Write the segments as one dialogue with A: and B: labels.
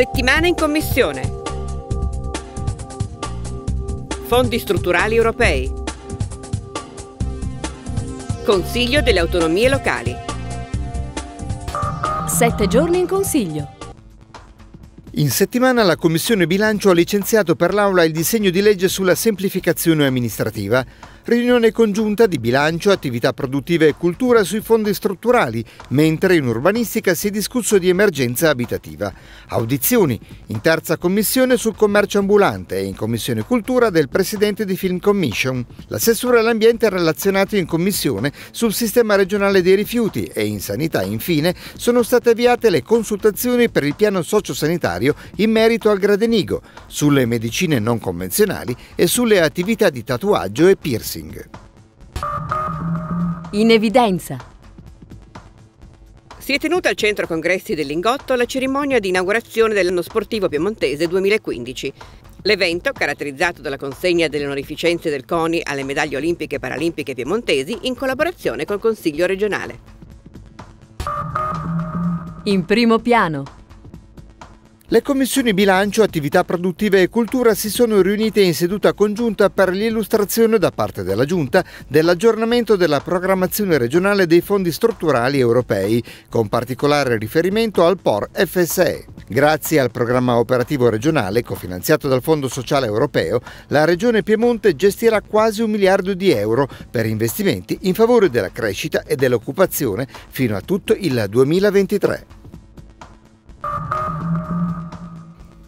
A: Settimana in Commissione. Fondi strutturali europei. Consiglio delle autonomie locali.
B: Sette giorni in consiglio.
C: In settimana la Commissione Bilancio ha licenziato per l'Aula il disegno di legge sulla semplificazione amministrativa. Riunione congiunta di bilancio, attività produttive e cultura sui fondi strutturali, mentre in urbanistica si è discusso di emergenza abitativa. Audizioni in terza commissione sul commercio ambulante e in commissione cultura del presidente di Film Commission. L'assessore all'ambiente ha relazionato in commissione sul sistema regionale dei rifiuti e in sanità infine sono state avviate le consultazioni per il piano sociosanitario in merito al Gradenigo, sulle medicine non convenzionali e sulle attività di tatuaggio e piercing.
B: In evidenza.
A: Si è tenuta al centro congressi del Lingotto la cerimonia di inaugurazione dell'anno sportivo piemontese 2015. L'evento, caratterizzato dalla consegna delle onorificenze del CONI alle medaglie olimpiche e paralimpiche piemontesi in collaborazione col Consiglio regionale.
B: In primo piano.
C: Le commissioni bilancio, attività produttive e cultura si sono riunite in seduta congiunta per l'illustrazione da parte della Giunta dell'aggiornamento della programmazione regionale dei fondi strutturali europei, con particolare riferimento al POR FSE. Grazie al programma operativo regionale, cofinanziato dal Fondo Sociale Europeo, la Regione Piemonte gestirà quasi un miliardo di euro per investimenti in favore della crescita e dell'occupazione fino a tutto il 2023.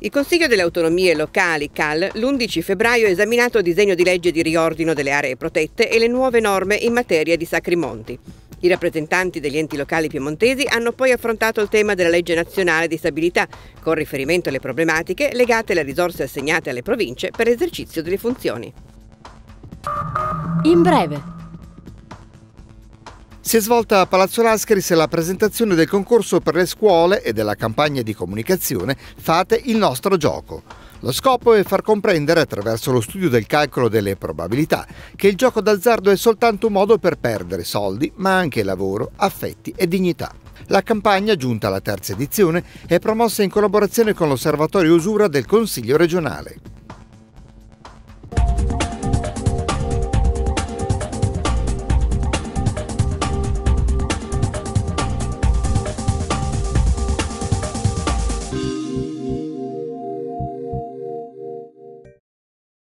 A: Il Consiglio delle autonomie locali, CAL, l'11 febbraio ha esaminato il disegno di legge di riordino delle aree protette e le nuove norme in materia di sacri monti. I rappresentanti degli enti locali piemontesi hanno poi affrontato il tema della legge nazionale di stabilità, con riferimento alle problematiche legate alle risorse assegnate alle province per l'esercizio delle funzioni.
B: In breve.
C: Si è svolta a Palazzo Lascaris la presentazione del concorso per le scuole e della campagna di comunicazione Fate il nostro gioco. Lo scopo è far comprendere, attraverso lo studio del calcolo delle probabilità, che il gioco d'azzardo è soltanto un modo per perdere soldi, ma anche lavoro, affetti e dignità. La campagna, giunta alla terza edizione, è promossa in collaborazione con l'Osservatorio Usura del Consiglio regionale.